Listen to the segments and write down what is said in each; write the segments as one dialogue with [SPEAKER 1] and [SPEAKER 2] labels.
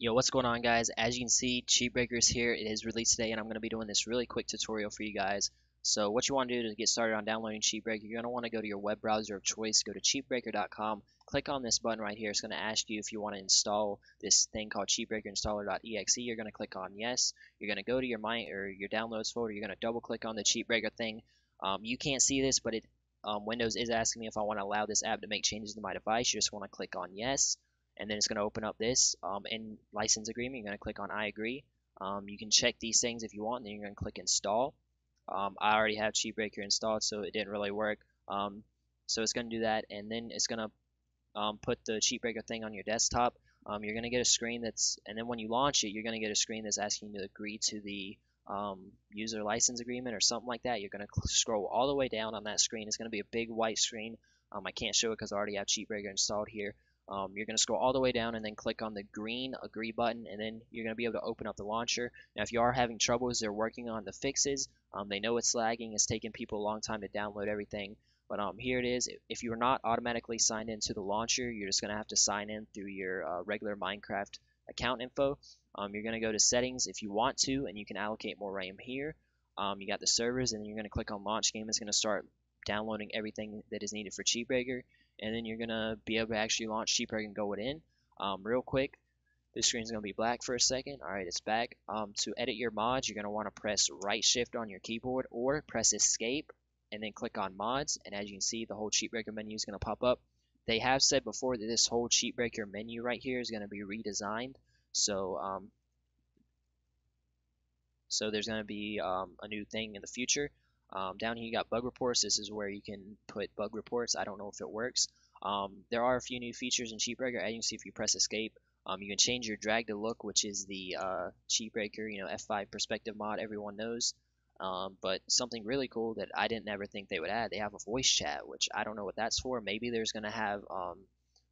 [SPEAKER 1] Yo, what's going on guys? As you can see, Cheatbreaker is here. It is released today and I'm going to be doing this really quick tutorial for you guys. So what you want to do to get started on downloading Cheatbreaker, you're going to want to go to your web browser of choice, go to cheatbreaker.com, click on this button right here. It's going to ask you if you want to install this thing called cheatbreakerinstaller.exe. You're going to click on yes. You're going to go to your my or your downloads folder. You're going to double click on the Cheatbreaker thing. Um, you can't see this, but it um, Windows is asking me if I want to allow this app to make changes to my device. You just want to click on yes and then it's going to open up this um, in license agreement. You're going to click on I agree. Um, you can check these things if you want, and then you're going to click install. Um, I already have Cheatbreaker installed, so it didn't really work. Um, so it's going to do that, and then it's going to um, put the Cheatbreaker thing on your desktop. Um, you're going to get a screen that's, and then when you launch it, you're going to get a screen that's asking you to agree to the user license agreement or something like that. You're going to scroll all the way down on that screen. It's going to be a big white screen. I can't show it because I already have Cheatbreaker installed here. Um, you're going to scroll all the way down and then click on the green agree button and then you're going to be able to open up the launcher. Now if you are having troubles, they're working on the fixes. Um, they know it's lagging. It's taking people a long time to download everything. But um, here it is. If you're not automatically signed into the launcher, you're just going to have to sign in through your uh, regular Minecraft account info. Um, you're going to go to settings if you want to and you can allocate more RAM here. Um, you got the servers and then you're going to click on launch game. It's going to start downloading everything that is needed for Cheatbreaker and then you're gonna be able to actually launch Cheatbreaker and go it in. Um, real quick, this screen's gonna be black for a second. All right, it's back. Um, to edit your mods, you're gonna want to press right shift on your keyboard or press escape and then click on mods. And as you can see, the whole Cheatbreaker menu is gonna pop up. They have said before that this whole Cheatbreaker menu right here is gonna be redesigned. So um, so there's going to be um, a new thing in the future. Um, down here you got bug reports. This is where you can put bug reports. I don't know if it works. Um, there are a few new features in Cheatbreaker. As you can see, if you press escape, um, you can change your drag to look, which is the uh, Cheatbreaker, you know, F5 perspective mod everyone knows. Um, but something really cool that I didn't ever think they would add, they have a voice chat, which I don't know what that's for. Maybe there's going to have, um,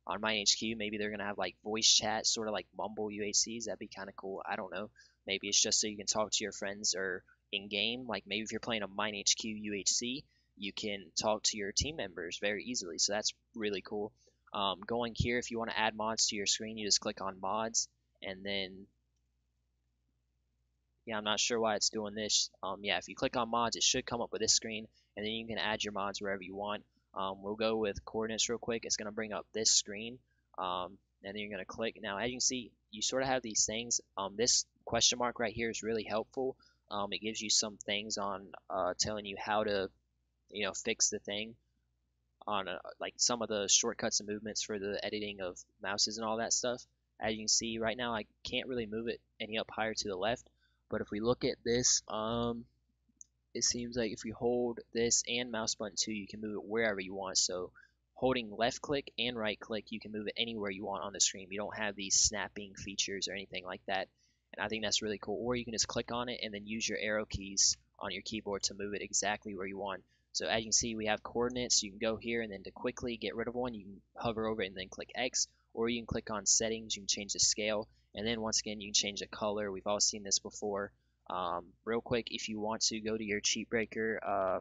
[SPEAKER 1] on MineHQ, maybe they're going to have like voice chat, sort of like Mumble UHCs. That'd be kind of cool. I don't know. Maybe it's just so you can talk to your friends or in game. Like maybe if you're playing a MineHQ UHC, you can talk to your team members very easily. So that's really cool. Um, going here, if you want to add mods to your screen, you just click on mods and then yeah, I'm not sure why it's doing this. Um, yeah, if you click on mods, it should come up with this screen, and then you can add your mods wherever you want. Um, we'll go with coordinates real quick. It's going to bring up this screen, um, and then you're going to click. Now, as you can see, you sort of have these things. Um, this question mark right here is really helpful. Um, it gives you some things on uh, telling you how to, you know, fix the thing on a, like some of the shortcuts and movements for the editing of mouses and all that stuff. As you can see right now, I can't really move it any up higher to the left. But if we look at this, um, it seems like if you hold this and mouse button too, you can move it wherever you want. So holding left click and right click, you can move it anywhere you want on the screen. You don't have these snapping features or anything like that. And I think that's really cool. Or you can just click on it and then use your arrow keys on your keyboard to move it exactly where you want. So as you can see, we have coordinates. You can go here and then to quickly get rid of one, you can hover over it and then click X. Or you can click on settings, you can change the scale. And then once again, you can change the color. We've all seen this before. Um, real quick, if you want to go to your Cheatbreaker, uh,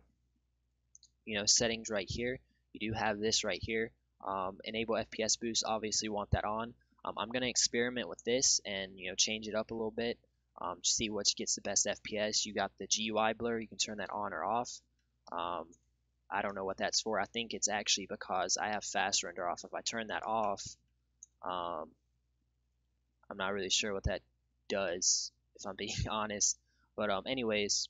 [SPEAKER 1] you know, settings right here, you do have this right here. Um, enable FPS boost, obviously want that on. Um, I'm going to experiment with this and you know change it up a little bit, um, see what gets the best FPS. You got the GUI blur, you can turn that on or off. Um, I don't know what that's for. I think it's actually because I have fast render off. If I turn that off, um, I'm not really sure what that does, if I'm being honest. But um, anyways,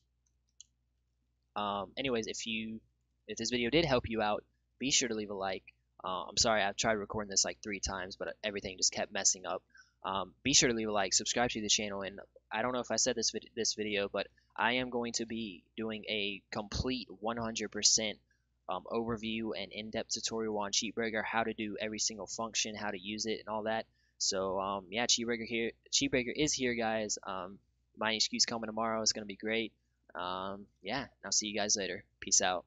[SPEAKER 1] um, anyways, if you if this video did help you out, be sure to leave a like. Uh, I'm sorry, I've tried recording this like three times, but everything just kept messing up. Um, be sure to leave a like, subscribe to the channel, and I don't know if I said this vid this video, but I am going to be doing a complete 100% um, overview and in-depth tutorial on Cheatbreaker, how to do every single function, how to use it, and all that. So um, yeah, Cheatbreaker here. Cheatbreaker is here, guys. Um, MineHQ's coming tomorrow. It's gonna be great. Um, yeah, I'll see you guys later. Peace out.